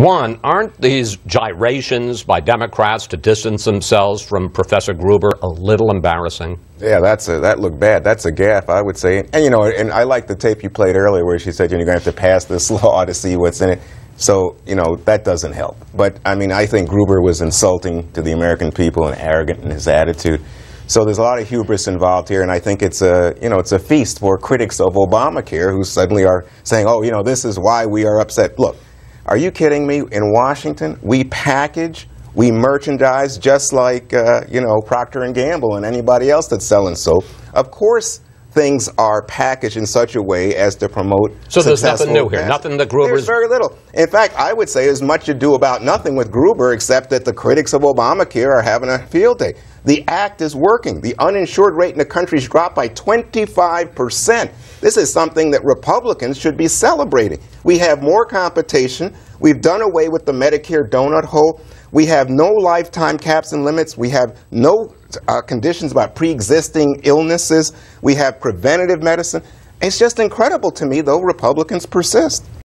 One, aren't these gyrations by Democrats to distance themselves from Professor Gruber a little embarrassing? Yeah, that's a, that looked bad. That's a gaffe, I would say. And you know, and I like the tape you played earlier where she said you know, you're going to have to pass this law to see what's in it. So you know that doesn't help. But I mean, I think Gruber was insulting to the American people and arrogant in his attitude. So there's a lot of hubris involved here, and I think it's a you know it's a feast for critics of Obamacare who suddenly are saying, oh, you know, this is why we are upset. Look, are you kidding me? In Washington, we package, we merchandise just like uh, you know Procter and Gamble and anybody else that's selling soap. Of course, things are packaged in such a way as to promote. So there's nothing new here. Nothing that Gruber's- There's very little. In fact, I would say as much ado about nothing with Gruber, except that the critics of Obamacare are having a field day. The act is working. The uninsured rate in the country's dropped by 25 percent. This is something that Republicans should be celebrating. We have more competition. We've done away with the Medicare donut hole. We have no lifetime caps and limits. We have no uh, conditions about pre-existing illnesses. We have preventative medicine. It's just incredible to me, though Republicans persist.